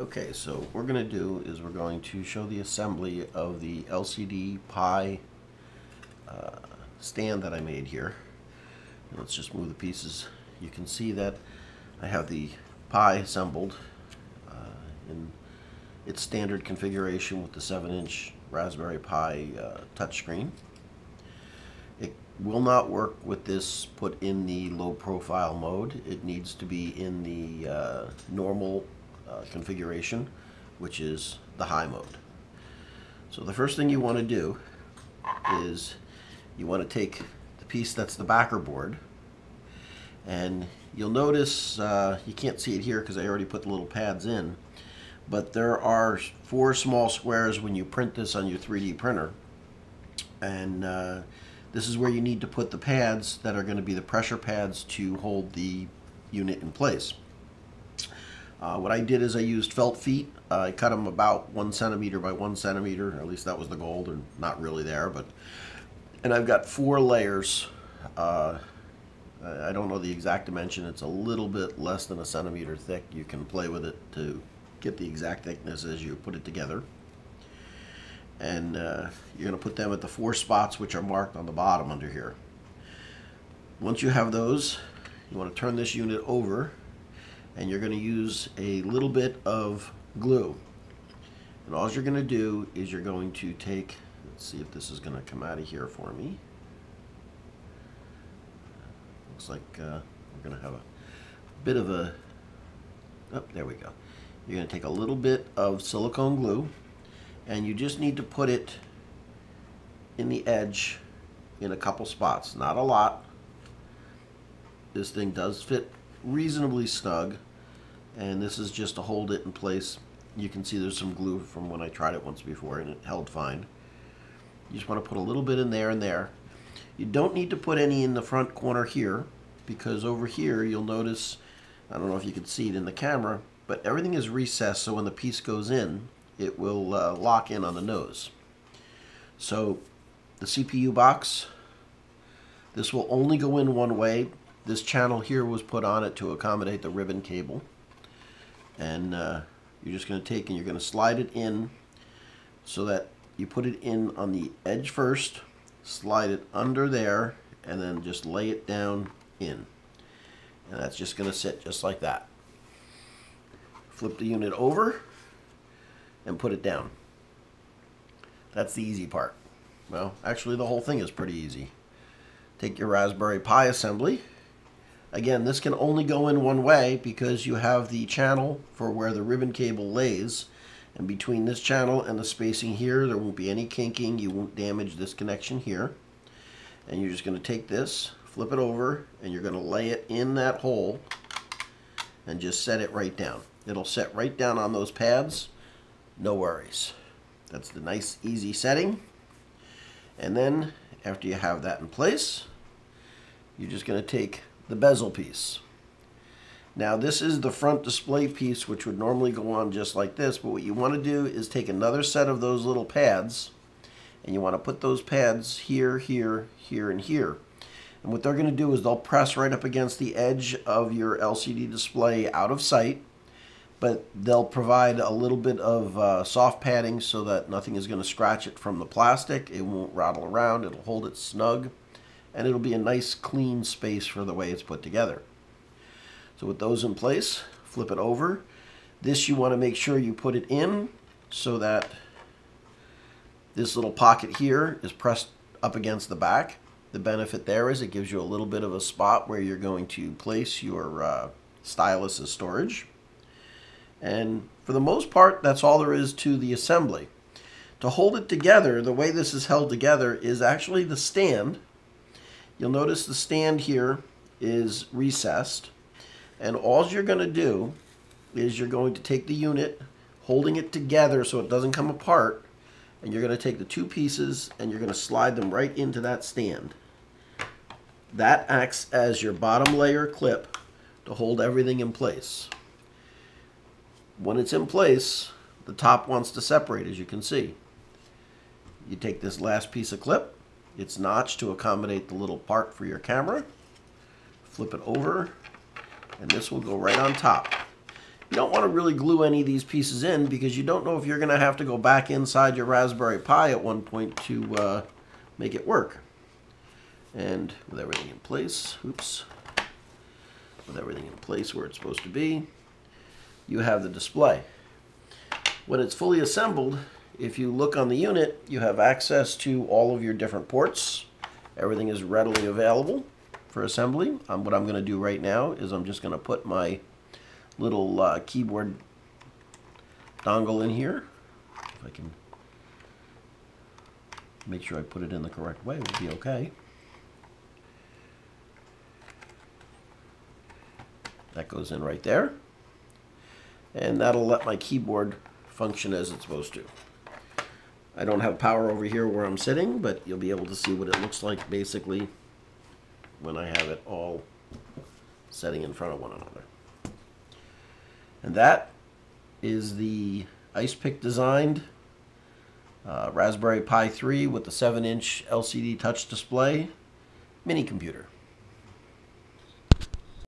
Okay, so what we're going to do is we're going to show the assembly of the LCD Pi uh, stand that I made here. Let's just move the pieces. You can see that I have the Pi assembled uh, in its standard configuration with the 7-inch Raspberry Pi uh, touchscreen. It will not work with this put in the low profile mode. It needs to be in the uh, normal uh, configuration, which is the high mode. So the first thing you want to do is you want to take the piece that's the backer board and you'll notice uh, you can't see it here because I already put the little pads in but there are four small squares when you print this on your 3D printer and uh, this is where you need to put the pads that are going to be the pressure pads to hold the unit in place. Uh, what I did is I used felt feet. Uh, I cut them about one centimeter by one centimeter. At least that was the goal. They're not really there, but and I've got four layers. Uh, I don't know the exact dimension. It's a little bit less than a centimeter thick. You can play with it to get the exact thickness as you put it together. And uh, you're going to put them at the four spots which are marked on the bottom under here. Once you have those, you want to turn this unit over and you're going to use a little bit of glue. And all you're going to do is you're going to take, let's see if this is going to come out of here for me. Looks like uh, we're going to have a bit of a, oh, there we go. You're going to take a little bit of silicone glue and you just need to put it in the edge in a couple spots, not a lot. This thing does fit reasonably snug and this is just to hold it in place. You can see there's some glue from when I tried it once before and it held fine. You just want to put a little bit in there and there. You don't need to put any in the front corner here because over here you'll notice I don't know if you can see it in the camera but everything is recessed so when the piece goes in it will uh, lock in on the nose. So the CPU box this will only go in one way this channel here was put on it to accommodate the ribbon cable. And uh, you're just going to take and you're going to slide it in so that you put it in on the edge first, slide it under there, and then just lay it down in. And that's just going to sit just like that. Flip the unit over and put it down. That's the easy part. Well, actually the whole thing is pretty easy. Take your Raspberry Pi assembly, Again, this can only go in one way because you have the channel for where the ribbon cable lays. And between this channel and the spacing here, there won't be any kinking. You won't damage this connection here. And you're just going to take this, flip it over, and you're going to lay it in that hole and just set it right down. It'll set right down on those pads. No worries. That's the nice, easy setting. And then, after you have that in place, you're just going to take the bezel piece. Now this is the front display piece which would normally go on just like this, but what you want to do is take another set of those little pads and you want to put those pads here, here, here, and here. And what they're going to do is they'll press right up against the edge of your LCD display out of sight, but they'll provide a little bit of uh, soft padding so that nothing is going to scratch it from the plastic. It won't rattle around. It'll hold it snug and it'll be a nice clean space for the way it's put together. So with those in place, flip it over. This you want to make sure you put it in so that this little pocket here is pressed up against the back. The benefit there is it gives you a little bit of a spot where you're going to place your uh, stylus as storage. And for the most part, that's all there is to the assembly. To hold it together, the way this is held together is actually the stand You'll notice the stand here is recessed. And all you're going to do is you're going to take the unit, holding it together so it doesn't come apart, and you're going to take the two pieces and you're going to slide them right into that stand. That acts as your bottom layer clip to hold everything in place. When it's in place, the top wants to separate as you can see. You take this last piece of clip, it's notched to accommodate the little part for your camera. Flip it over, and this will go right on top. You don't want to really glue any of these pieces in because you don't know if you're going to have to go back inside your Raspberry Pi at one point to uh, make it work. And with everything in place, oops, with everything in place where it's supposed to be, you have the display. When it's fully assembled, if you look on the unit, you have access to all of your different ports. Everything is readily available for assembly. Um, what I'm going to do right now is I'm just going to put my little uh, keyboard dongle in here. If I can make sure I put it in the correct way, it will be okay. That goes in right there. And that'll let my keyboard function as it's supposed to. I don't have power over here where I'm sitting, but you'll be able to see what it looks like basically when I have it all setting in front of one another. And that is the Ice Pick designed uh, Raspberry Pi 3 with the 7 inch LCD touch display mini computer.